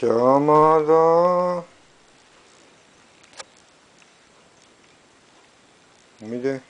Kamada, Miydi?